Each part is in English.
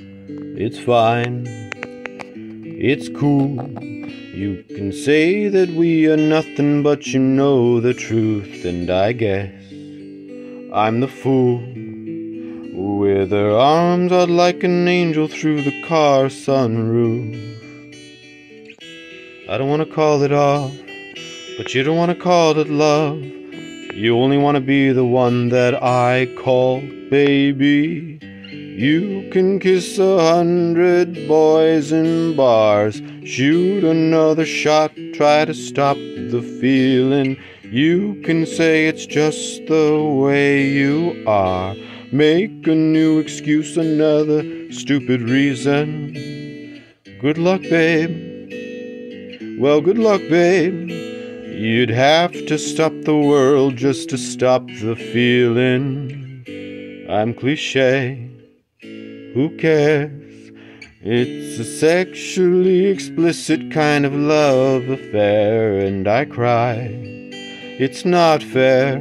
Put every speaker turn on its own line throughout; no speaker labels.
It's fine. It's cool. You can say that we are nothing, but you know the truth, and I guess I'm the fool. With her arms out like an angel through the car sunroof. I don't want to call it off, but you don't want to call it love. You only want to be the one that I call baby. You can kiss a hundred boys in bars, shoot another shot, try to stop the feeling. You can say it's just the way you are, make a new excuse, another stupid reason. Good luck, babe. Well, good luck, babe. You'd have to stop the world just to stop the feeling. I'm cliche. Who cares? It's a sexually explicit kind of love affair, and I cry. It's not fair.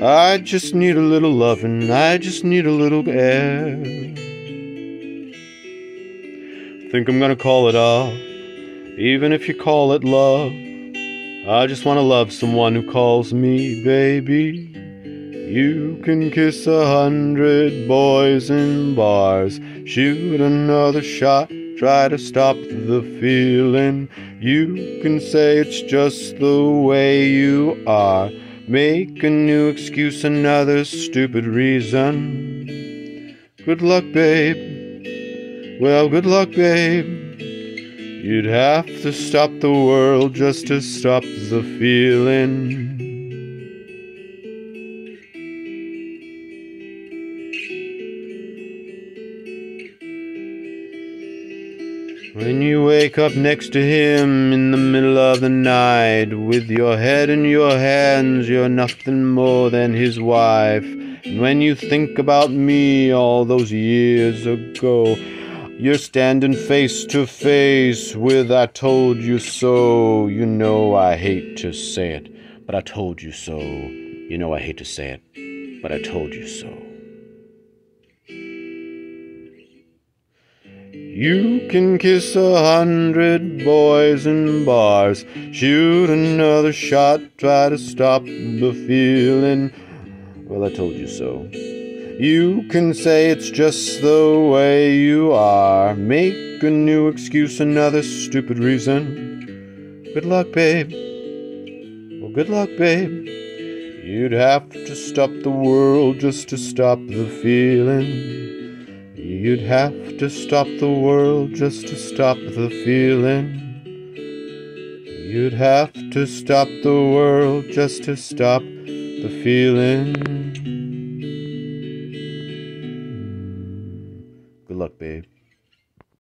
I just need a little loving, I just need a little air. Think I'm gonna call it off, even if you call it love. I just wanna love someone who calls me baby. You can kiss a hundred boys in bars, shoot another shot, try to stop the feeling. You can say it's just the way you are, make a new excuse, another stupid reason. Good luck, babe. Well, good luck, babe. You'd have to stop the world just to stop the feeling. When you wake up next to him in the middle of the night, with your head in your hands, you're nothing more than his wife. And when you think about me all those years ago, you're standing face to face with I told you so. You know I hate to say it, but I told you so. You know I hate to say it, but I told you so. You can kiss a hundred boys in bars, shoot another shot, try to stop the feeling. Well, I told you so. You can say it's just the way you are, make a new excuse, another stupid reason. Good luck, babe. Well, good luck, babe. You'd have to stop the world just to stop the feeling. You'd have to stop the world just to stop the feeling. You'd have to stop the world just to stop the feeling. Good luck, babe.